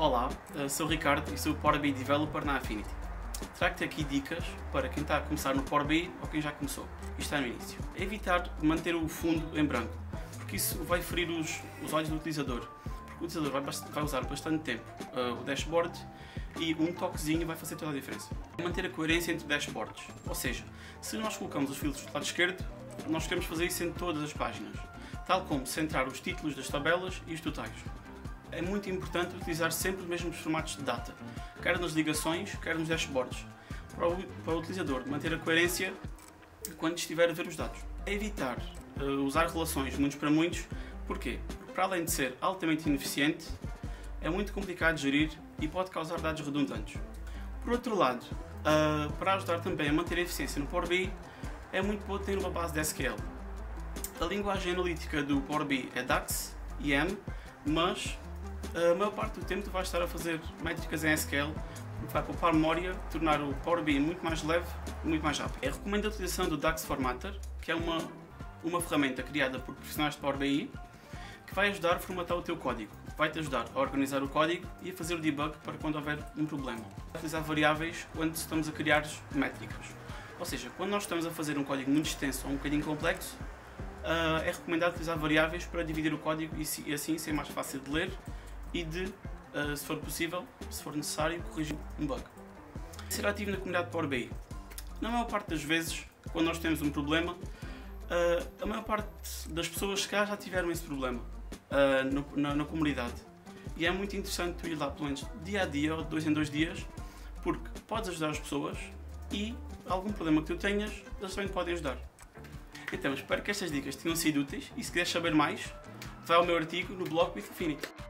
Olá, eh, sou o Ricardo e sou Power BI Developer na Affinity. Trago-te aqui dicas para quem está a começar no Power BI ou quem já começou e está no início. Evitar manter o fundo em branco, porque isso vai ferir os, os olhos do utilizador. Porque o utilizador vai, vai usar bastante tempo uh, o dashboard e um toquezinho vai fazer toda a diferença. Manter a coerência entre dashboards, ou seja, se nós colocamos os filtros do lado esquerdo, nós queremos fazer isso em todas as páginas, tal como centrar os títulos das tabelas e os totais é muito importante utilizar sempre os mesmos formatos de data, quer nas ligações, quer nos dashboards, para o, para o utilizador manter a coerência quando estiver a ver os dados. É evitar uh, usar relações muitos para muitos, porquê? Porque para além de ser altamente ineficiente, é muito complicado de gerir e pode causar dados redundantes. Por outro lado, uh, para ajudar também a manter a eficiência no Power BI, é muito bom ter uma base de SQL. A linguagem analítica do Power BI é DAX e M, mas a maior parte do tempo tu vais estar a fazer métricas em SQL, que vai poupar memória, tornar o Power BI muito mais leve e muito mais rápido. Eu recomendo a utilização do DAX Formatter, que é uma, uma ferramenta criada por profissionais de Power BI, que vai ajudar a formatar o teu código. Vai-te ajudar a organizar o código e a fazer o debug para quando houver um problema. Utilizar variáveis quando estamos a criar métricas. Ou seja, quando nós estamos a fazer um código muito extenso ou um bocadinho complexo, uh, é recomendado utilizar variáveis para dividir o código e, assim ser mais fácil de ler e de, uh, se for possível, se for necessário, corrigir um bug. Ser ativo na comunidade Power BI. Na maior parte das vezes, quando nós temos um problema, uh, a maior parte das pessoas cá já tiveram esse problema no, na, na, comunidade. E é muito interessante tu ir lá, pelo menos dia a dia ou dois em dois dias, porque podes ajudar as pessoas e algum problema que tu tenhas, eles também podem ajudar. Então, espero que estas dicas tenham sido úteis e se quiseres saber mais, vai ao meu artigo no blog with.